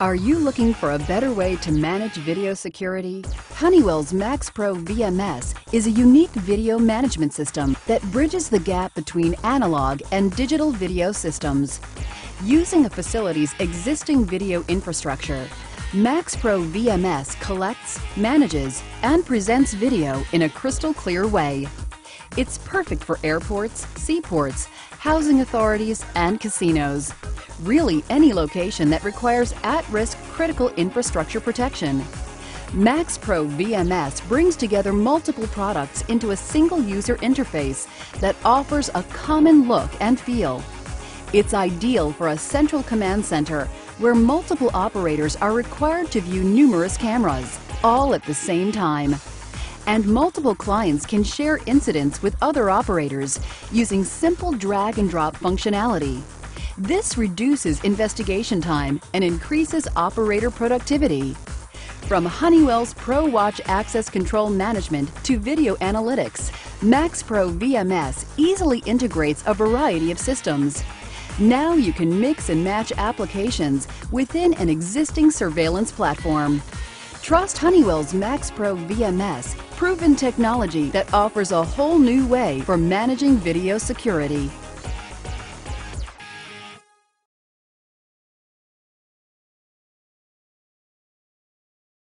Are you looking for a better way to manage video security? Honeywell's MaxPro VMS is a unique video management system that bridges the gap between analog and digital video systems. Using a facility's existing video infrastructure, MaxPro VMS collects, manages, and presents video in a crystal clear way. It's perfect for airports, seaports, housing authorities, and casinos. Really any location that requires at-risk critical infrastructure protection. MaxPro VMS brings together multiple products into a single user interface that offers a common look and feel. It's ideal for a central command center where multiple operators are required to view numerous cameras, all at the same time and multiple clients can share incidents with other operators using simple drag and drop functionality. This reduces investigation time and increases operator productivity. From Honeywell's ProWatch Access Control Management to video analytics, MaxPro VMS easily integrates a variety of systems. Now you can mix and match applications within an existing surveillance platform. Trust Honeywell's MaxPro VMS, proven technology that offers a whole new way for managing video security.